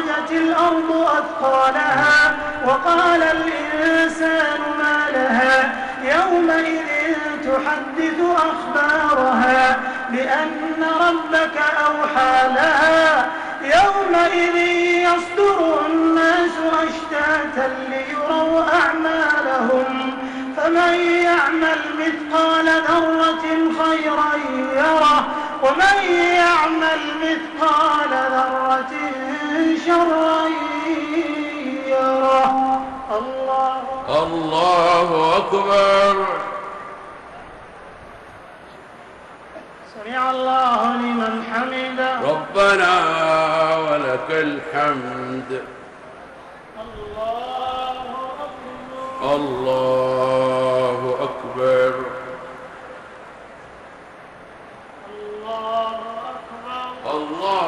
وأخرجت الأرض أثقالها وقال الإنسان ما لها يومئذ تحدث أخبارها بأن ربك أوحى لها يومئذ يصدر الناس أشتاتا ليروا أعمالهم فمن يعمل مثقال ذرة خيرا يره ومن يعمل مثقال ذرة شرا يره. الله الله أكبر. سمع الله لمن حمده. ربنا ولك الحمد. الله أكبر. الله أكبر. Allah.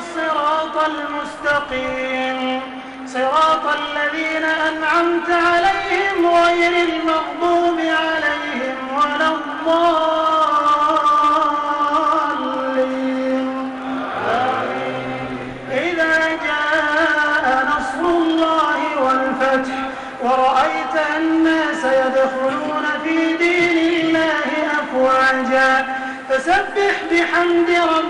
الصراط المستقيم. صراط الذين أنعمت عليهم غير المغضوب عليهم ولا الضالين. إذا جاء نصر الله والفتح ورأيت الناس يدخلون في دين الله أفواجا فسبح بحمد ربك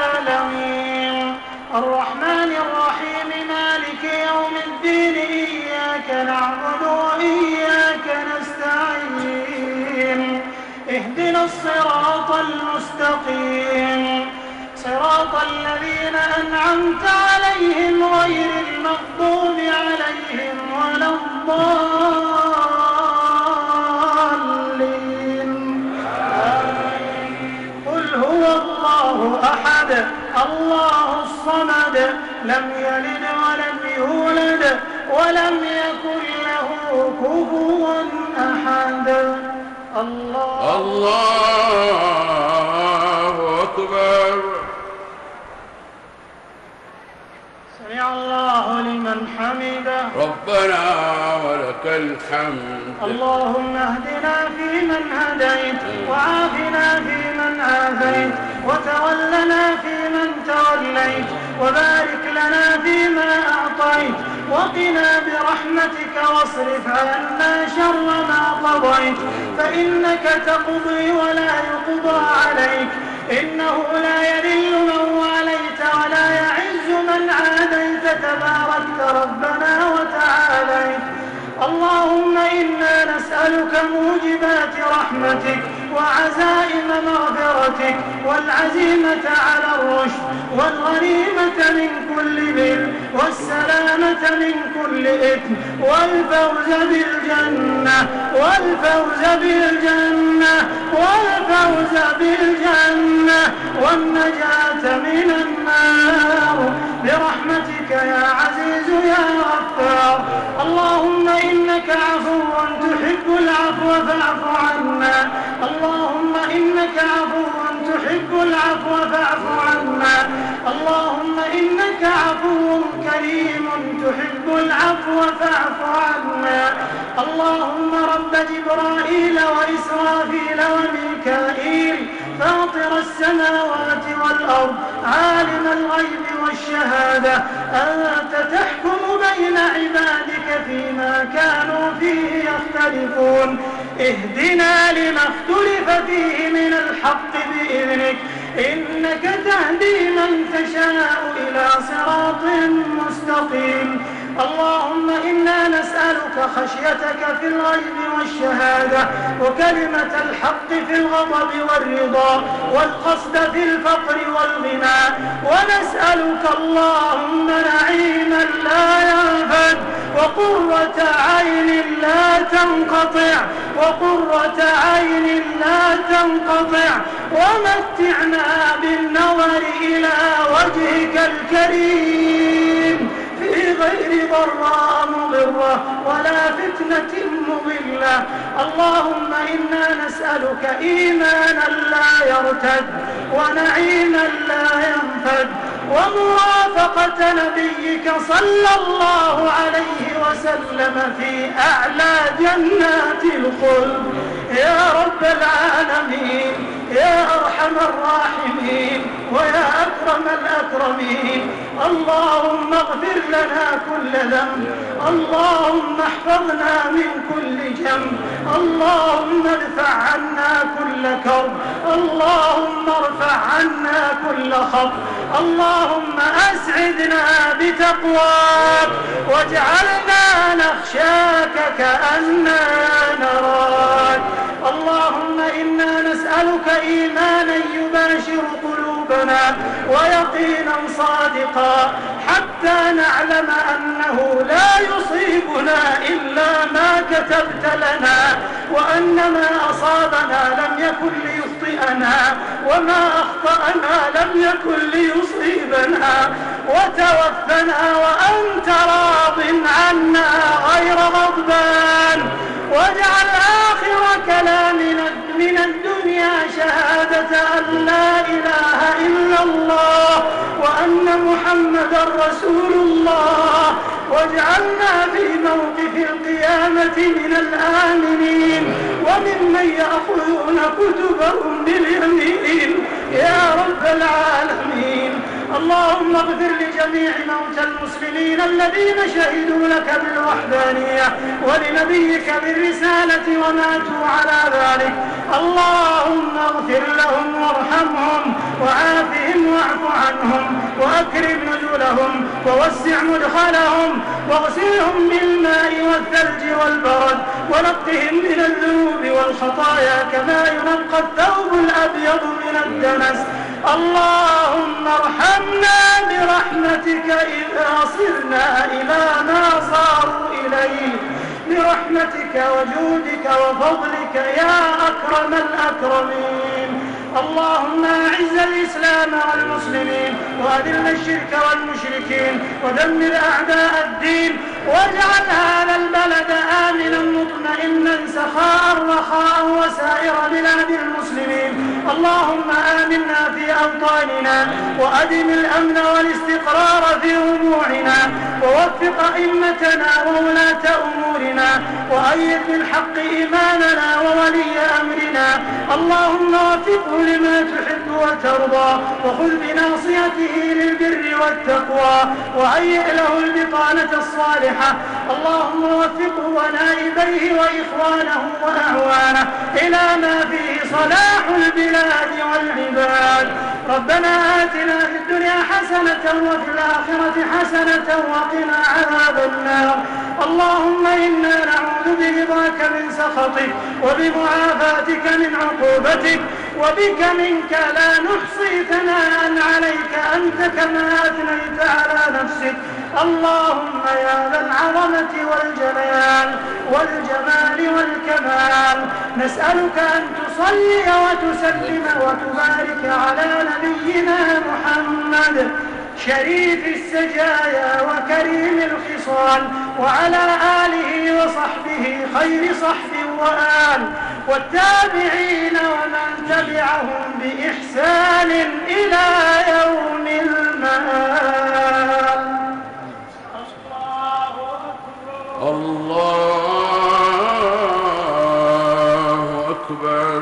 اهدنا الصراط المستقيم. صراط الذين أنعمت عليهم غير المغضوب عليهم ولا الضالين. قل هو الله أحد الله الصمد لم يلد ولم يولد ولم يكن له كفوا أحد. الله الله أكبر. سمع الله لمن لمن حمده. ربنا ولك الحمد. اللهم اهدنا فيمن هديت وعافنا فيمن عافيت. وتولنا فيمن توليت وبارك لنا فيما أعطيت وقنا برحمتك واصرف عنا شر ما قضيت. فإنك تقضي ولا يقضى عليك إنه لا يذل من واليت ولا يعز من عاديت. تباركت ربنا وتعاليت. اللهم إنا نسألك موجبات رحمتك وعزائم مغفرتك. والعزيمة على الرشد والغنيمة من كل بر والسلامة من كل إثم والفوز بالجنة والفوز بالجنة والفوز بالجنة والنجاة من النار. برحمتك يا عزيز يا غفار اللهم إنك عفو تحب العفو فاعف عنا اللهم إنك عفو تحب العفو فاعف عنا. اللهم إنك عفو كريم تحب العفو فاعف عنا. اللهم رب جبرائيل وإسرافيل وميكائيل فاطر السماوات والأرض عالم الغيب والشهادة. أنت تحكم بين عبادك فيما كانوا فيه يختلفون. اهدنا لما اختلف فيه من الحق بإذنك. إنك تهدي من تشاء إلى صراط مستقيم. اللهم إنا نسألك خشيتك في الغيب والشهادة وكلمة الحق في الغضب والرضا والقصد في الفقر والغنى. ونسألك اللهم نعيما لا ينفد. وقرة عين لا تنقطع وقرة عين لا تنقطع. ومتعنا بالنظر إلى وجهك الكريم. في غير ضراء مضرة ولا فتنة مضلة. اللهم إنا نسألك إيمانا لا يرتد ونعيما لا ينفد. ومرافقة نبيك صلى الله عليه وسلم في أعلى جنات الخلد يا رب العالمين يا أرحم الراحمين ويا أكرم الأكرمين. اللهم اغفر لنا كل ذنب اللهم احفظنا من كل جنب اللهم ادفع عنا كل كرب. اللهم ارفع عنا كل خط اللهم أسعدنا بتقواك واجعلنا نخشاك كأننا نراك. اللهم إنا نسألك إيمانا يباشر قلوبنا ويقينا صادقا حتى نعلم أنه لا يصيبنا إلا ما كتبت لنا وأن ما أصابنا لم يكن ليخطئنا وما أخطأنا لم يكن ليصيبنا. وتوفنا وأنت راض عنا غير غضبان. واجعل آخر كلامنا من الدنيا شهادة أن لا إله إلا الله وأن محمدا رسول الله. واجعلنا في موقف القيامة من الآمنين. وممن يأخذون كتبهم باليمين. يا رب العالمين. اللهم اغفر لجميع موتى المسلمين الذين شهدوا لك بالوحدانية ولنبيك بالرسالة وماتوا على ذلك. اللهم اغفر لهم وارحمهم وعافهم واعف عنهم وأكرم نزلهم ووسع مدخلهم واغسلهم بالماء والثلج والبرد ونقهم من الذنوب والخطايا كما ينقى الثوب الأبيض من الدنس. اللهم ارحمنا برحمتك إذا صرنا إلى ما صاروا إليه. برحمتك وجودك وفضلك يا أكرم الأكرمين. اللهم أعز الإسلام والمسلمين وأذل الشرك والمشركين ودمر أعداء الدين واجعل هذا البلد آمنا مطمئنا سخاء رخاء. اللهم آمنا في أوطاننا وأدم الأمن والاستقرار في أمورنا ووفق أئمتنا وولاة أمورنا وأيد بالحق إيماننا وولي أمرنا. اللهم وفقه لما تحب وترضى وخذ بناصيته للبر والتقوى وهيئ له البطانة الصالحة. اللهم وفقه ونائبيه وإخوانه وأعوانه إلى ما فيه صلاح البلاد والعباد. ربنا آتنا في الدنيا حسنة وفي الآخرة حسنة وقنا عذاب النار. اللهم إنا نعوذ برضاك من سخطك وبمعافاتك من عقوبتك. وبك منك لا نحصي ثناء عليك أنت كما أثنيت على نفسك. اللهم يا ذا العظمة والجلال والجمال والكمال. نسألك أن تصلي وتسلم وتبارك على نبينا محمد. شريف السجايا وكريم الخصال وعلى آله وصحبه خير صحب وآل. والتابعين ومن تبعهم بإحسان إلى يوم المآل الله أكبر. الله أكبر